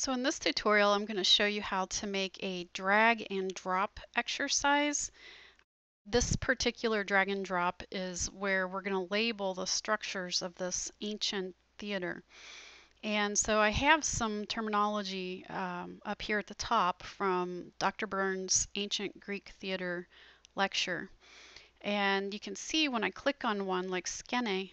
So in this tutorial, I'm going to show you how to make a drag and drop exercise. This particular drag and drop is where we're going to label the structures of this ancient theater. And so I have some terminology um, up here at the top from Dr. Burns' Ancient Greek Theater lecture. And you can see when I click on one like skene,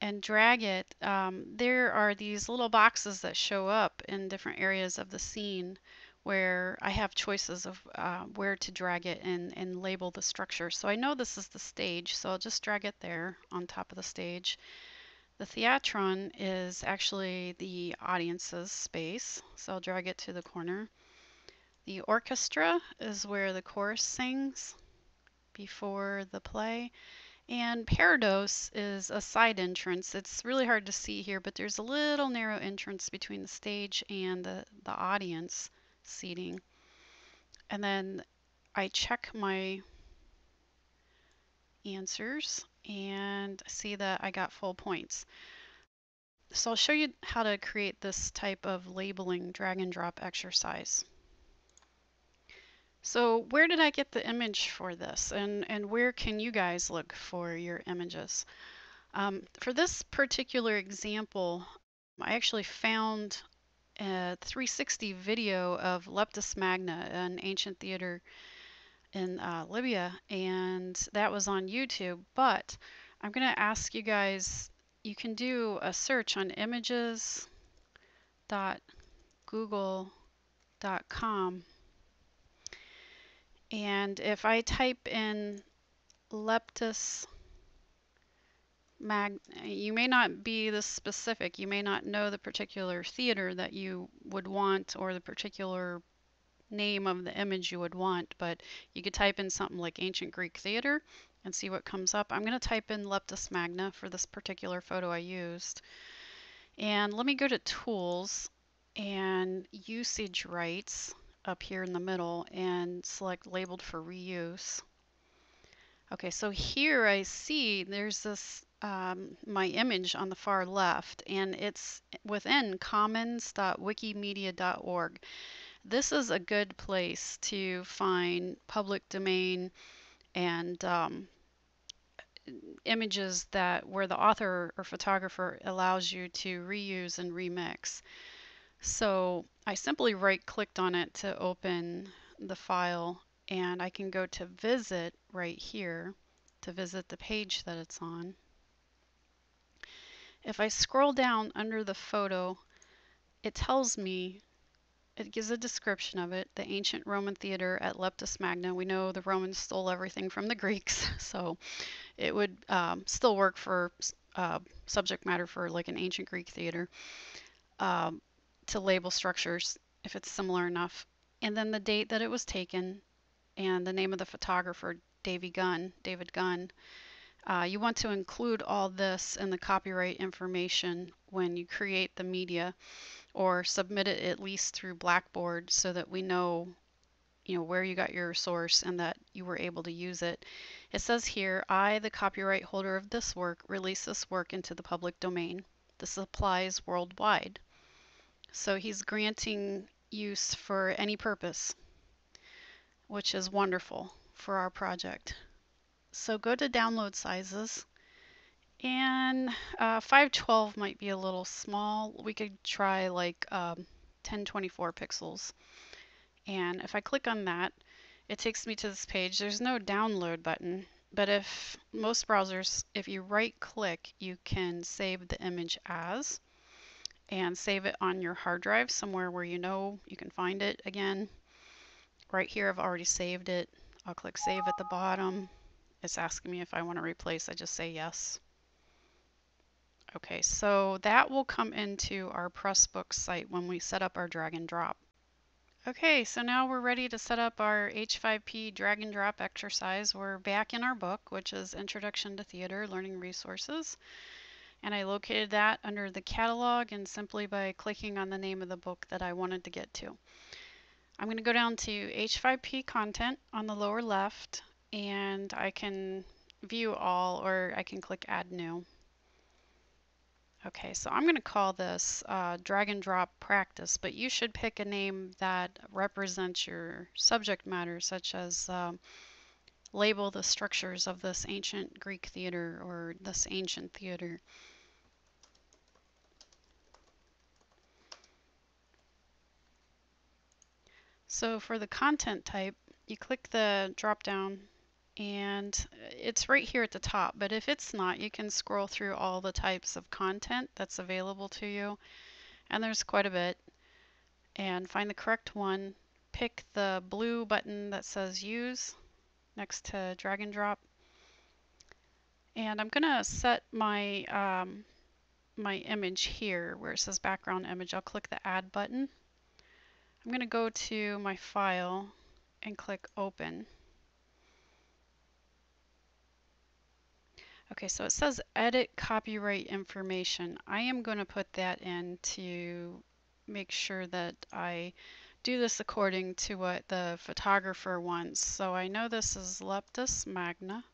and drag it, um, there are these little boxes that show up in different areas of the scene where I have choices of uh, where to drag it and, and label the structure. So I know this is the stage, so I'll just drag it there on top of the stage. The theatron is actually the audience's space, so I'll drag it to the corner. The orchestra is where the chorus sings before the play. And Parados is a side entrance. It's really hard to see here, but there's a little narrow entrance between the stage and the, the audience seating. And then I check my answers and see that I got full points. So I'll show you how to create this type of labeling drag and drop exercise. So where did I get the image for this and, and where can you guys look for your images? Um, for this particular example, I actually found a 360 video of Leptis Magna, an ancient theater in uh, Libya, and that was on YouTube. But I'm going to ask you guys, you can do a search on images.google.com and if I type in leptis mag, you may not be this specific. You may not know the particular theater that you would want or the particular name of the image you would want, but you could type in something like ancient Greek theater and see what comes up. I'm going to type in leptis magna for this particular photo I used. And let me go to tools and usage rights up here in the middle and select labeled for reuse. Okay, so here I see there's this um, my image on the far left and it's within commons.wikimedia.org. This is a good place to find public domain and um, images that where the author or photographer allows you to reuse and remix. So I simply right clicked on it to open the file and I can go to visit right here to visit the page that it's on. If I scroll down under the photo, it tells me, it gives a description of it, the ancient Roman theater at Leptis Magna. We know the Romans stole everything from the Greeks, so it would um, still work for uh, subject matter for like an ancient Greek theater. Um, to label structures if it's similar enough. And then the date that it was taken and the name of the photographer, Davy Gunn, David Gunn. Uh, you want to include all this in the copyright information when you create the media or submit it at least through Blackboard so that we know you know where you got your source and that you were able to use it. It says here, I, the copyright holder of this work, release this work into the public domain. This applies worldwide. So he's granting use for any purpose, which is wonderful for our project. So go to download sizes and uh, 512 might be a little small. We could try like um, 1024 pixels. And if I click on that, it takes me to this page. There's no download button, but if most browsers, if you right click, you can save the image as and save it on your hard drive somewhere where you know you can find it again. Right here I've already saved it. I'll click save at the bottom. It's asking me if I want to replace. I just say yes. Okay, so that will come into our Pressbooks site when we set up our drag and drop. Okay, so now we're ready to set up our H5P drag and drop exercise. We're back in our book, which is Introduction to Theater Learning Resources and I located that under the catalog and simply by clicking on the name of the book that I wanted to get to. I'm going to go down to H5P content on the lower left and I can view all or I can click add new. Okay, so I'm going to call this uh, drag and drop practice, but you should pick a name that represents your subject matter, such as um, label the structures of this ancient Greek theater or this ancient theater. So for the content type, you click the drop down and it's right here at the top but if it's not you can scroll through all the types of content that's available to you and there's quite a bit. And find the correct one pick the blue button that says use next to drag and drop. And I'm gonna set my um, my image here where it says background image. I'll click the add button I'm gonna go to my file and click open Okay, so it says edit copyright information. I am going to put that in to make sure that I do this according to what the photographer wants. So I know this is Leptis Magna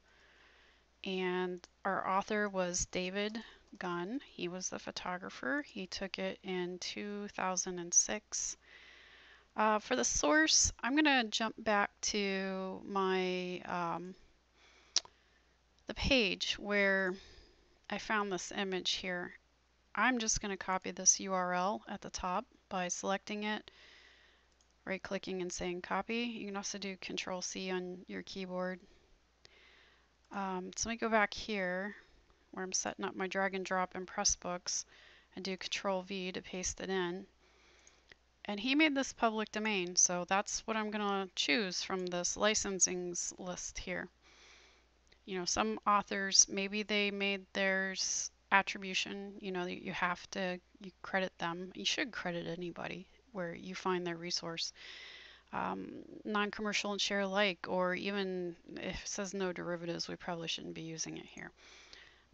and our author was David Gunn. He was the photographer. He took it in 2006. Uh, for the source, I'm going to jump back to my um, the page where I found this image here. I'm just going to copy this URL at the top by selecting it, right clicking and saying copy. You can also do control C on your keyboard. Um, so let me go back here where I'm setting up my drag and drop in Pressbooks and do control V to paste it in. And he made this public domain, so that's what I'm going to choose from this licensings list here you know, some authors, maybe they made theirs attribution, you know, you have to you credit them. You should credit anybody where you find their resource. Um, non-commercial and share alike, or even if it says no derivatives, we probably shouldn't be using it here.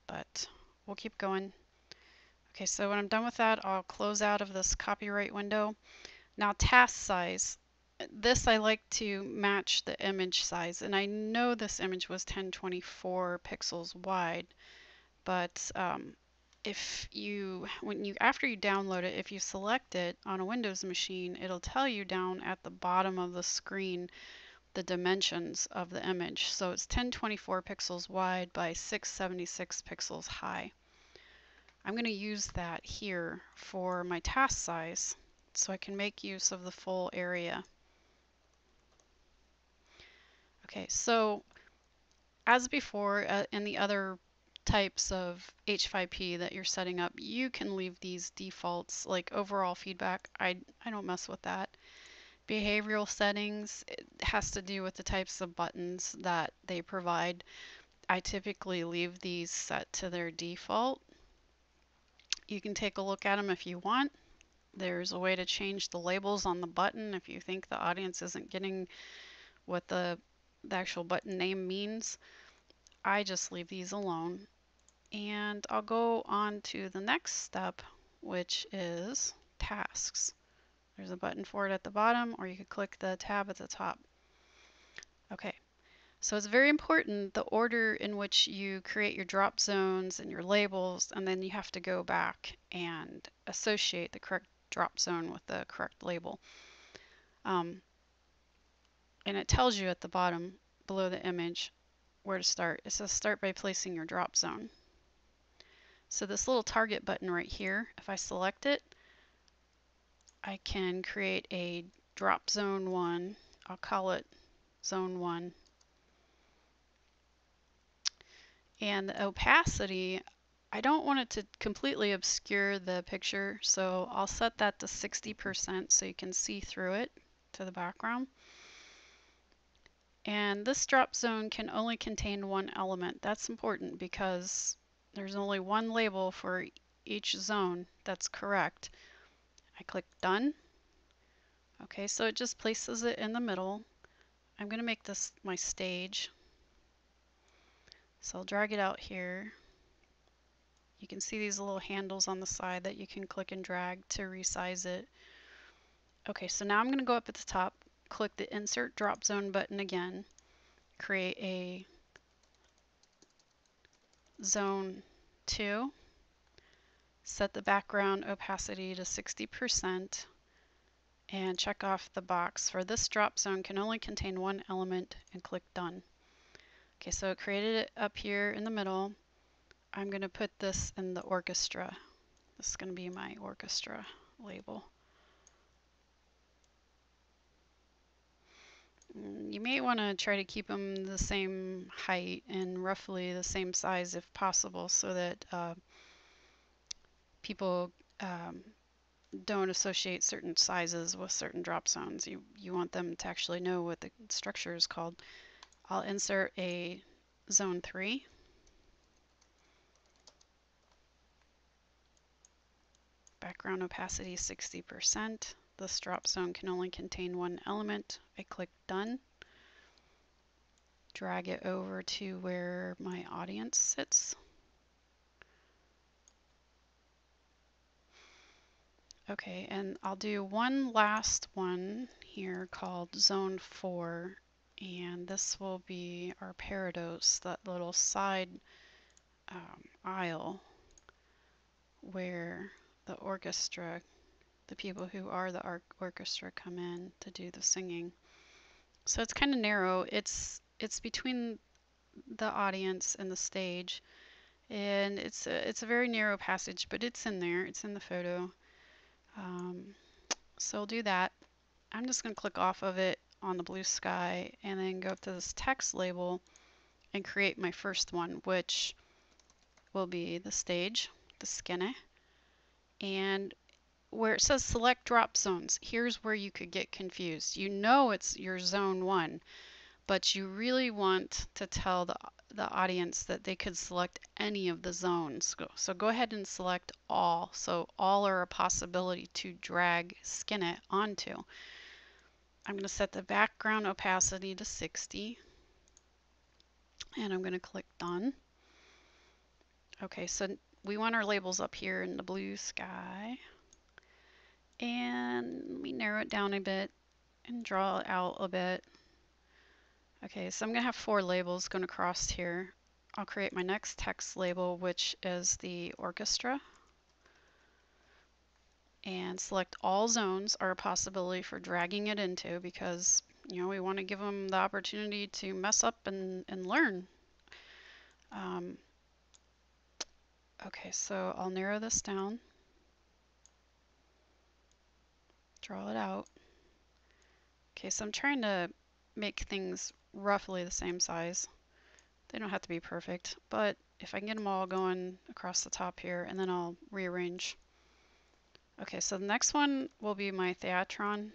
But we'll keep going. Okay, so when I'm done with that, I'll close out of this copyright window. Now task size. This I like to match the image size and I know this image was 1024 pixels wide but um, if you when you after you download it if you select it on a Windows machine it'll tell you down at the bottom of the screen the dimensions of the image. So it's 1024 pixels wide by 676 pixels high I'm going to use that here for my task size so I can make use of the full area Okay, so as before uh, in the other types of H5P that you're setting up, you can leave these defaults like overall feedback. I, I don't mess with that. Behavioral settings it has to do with the types of buttons that they provide. I typically leave these set to their default. You can take a look at them if you want. There's a way to change the labels on the button if you think the audience isn't getting what the the actual button name means. I just leave these alone. And I'll go on to the next step, which is tasks. There's a button for it at the bottom, or you could click the tab at the top. Okay, so it's very important the order in which you create your drop zones and your labels, and then you have to go back and associate the correct drop zone with the correct label. Um, and it tells you at the bottom below the image where to start. It says start by placing your drop zone. So this little target button right here, if I select it, I can create a drop zone one. I'll call it zone one. And the opacity, I don't want it to completely obscure the picture, so I'll set that to 60% so you can see through it to the background. And this drop zone can only contain one element. That's important because there's only one label for each zone that's correct. I click done. Okay, so it just places it in the middle. I'm going to make this my stage. So I'll drag it out here. You can see these little handles on the side that you can click and drag to resize it. Okay, so now I'm going to go up at the top, click the Insert Drop Zone button again, create a zone 2, set the background opacity to 60% and check off the box for this drop zone can only contain one element and click done. Okay, so it created it up here in the middle. I'm going to put this in the orchestra. This is going to be my orchestra label. Mm, you may want to try to keep them the same height and roughly the same size if possible so that uh, people um, don't associate certain sizes with certain drop zones. You, you want them to actually know what the structure is called. I'll insert a zone 3. Background opacity 60%. This drop zone can only contain one element. I click done. Drag it over to where my audience sits. Okay, and I'll do one last one here called Zone 4, and this will be our Parados, that little side um, aisle where the orchestra, the people who are the orchestra come in to do the singing. So it's kind of narrow. It's it's between the audience and the stage, and it's a, it's a very narrow passage, but it's in there. It's in the photo. Um, so I'll do that. I'm just going to click off of it on the blue sky and then go up to this text label and create my first one, which will be the stage, the skene. And where it says select drop zones, here's where you could get confused. You know it's your zone one, but you really want to tell the, the audience that they could select any of the zones. So go ahead and select all. So all are a possibility to drag skene onto. I'm going to set the background opacity to 60 and I'm going to click done. Okay, so we want our labels up here in the blue sky. And let me narrow it down a bit and draw it out a bit. Okay, so I'm going to have four labels going across here. I'll create my next text label, which is the orchestra. And select all zones are a possibility for dragging it into because, you know, we want to give them the opportunity to mess up and, and learn. Um, okay, so I'll narrow this down. Draw it out. Okay, so I'm trying to make things roughly the same size. They don't have to be perfect, but if I can get them all going across the top here, and then I'll rearrange. Okay, so the next one will be my Theatron.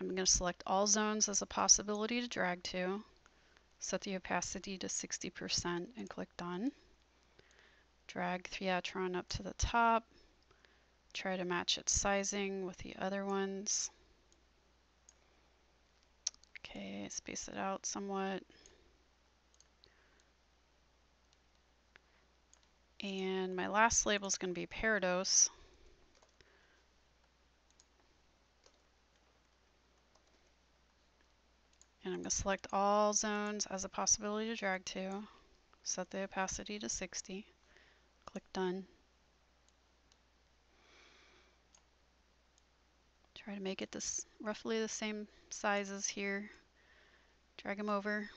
I'm going to select all zones as a possibility to drag to, set the opacity to 60% and click Done. Drag Theatron up to the top, try to match its sizing with the other ones. Okay, space it out somewhat. And my last label is going to be Parados. And I'm going to select all zones as a possibility to drag to. Set the opacity to 60. Click Done. Try to make it this roughly the same sizes here drag them over.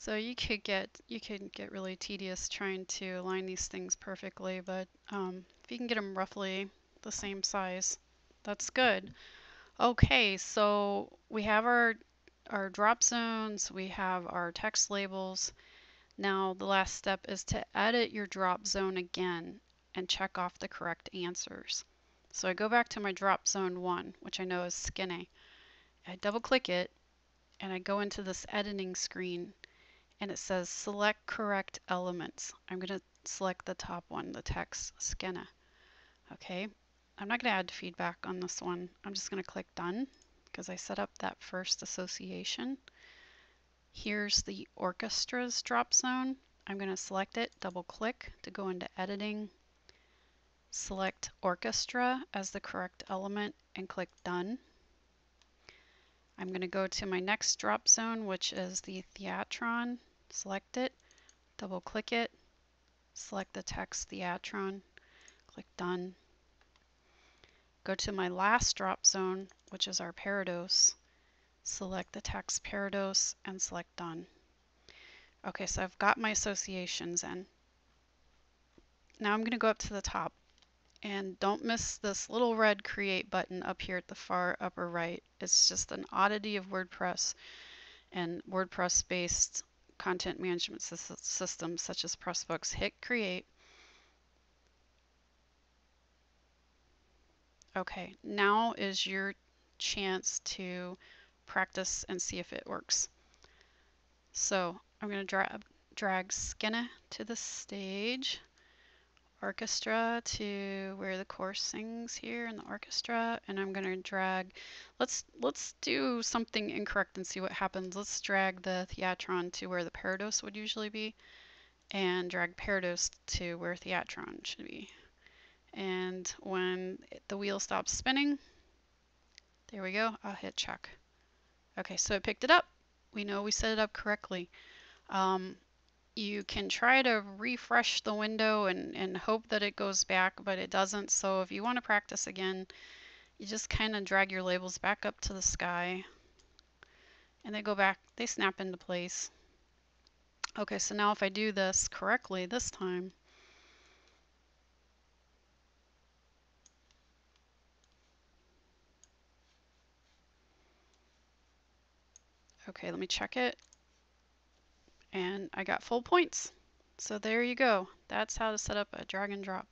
So you could get you could get really tedious trying to align these things perfectly, but um, if you can get them roughly the same size, that's good. Okay, so we have our our drop zones, we have our text labels. Now the last step is to edit your drop zone again and check off the correct answers. So I go back to my drop zone one, which I know is skene. I double click it and I go into this editing screen and it says select correct elements. I'm going to select the top one, the text skene. Okay, I'm not going to add feedback on this one. I'm just going to click done because I set up that first association. Here's the orchestra's drop zone. I'm going to select it, double click to go into editing, Select Orchestra as the correct element and click Done. I'm going to go to my next drop zone, which is the Theatron. Select it, double click it, select the text Theatron, click done. Go to my last drop zone, which is our Parados. Select the text Parados and select done. Okay, so I've got my associations in. Now I'm going to go up to the top and don't miss this little red create button up here at the far upper right. It's just an oddity of WordPress and WordPress based content management systems such as Pressbooks. Hit create. Okay, now is your chance to practice and see if it works. So I'm going to drag, drag skene to the stage orchestra to where the chorus sings here in the orchestra and I'm going to drag let's let's do something incorrect and see what happens. Let's drag the theatron to where the parados would usually be and drag parados to where theatron should be. And when the wheel stops spinning there we go I'll hit check. Okay so it picked it up. We know we set it up correctly. Um, you can try to refresh the window and, and hope that it goes back, but it doesn't. So if you want to practice again, you just kind of drag your labels back up to the sky and they go back, they snap into place. Okay, so now if I do this correctly this time, Okay, let me check it and I got full points. So there you go. That's how to set up a drag and drop.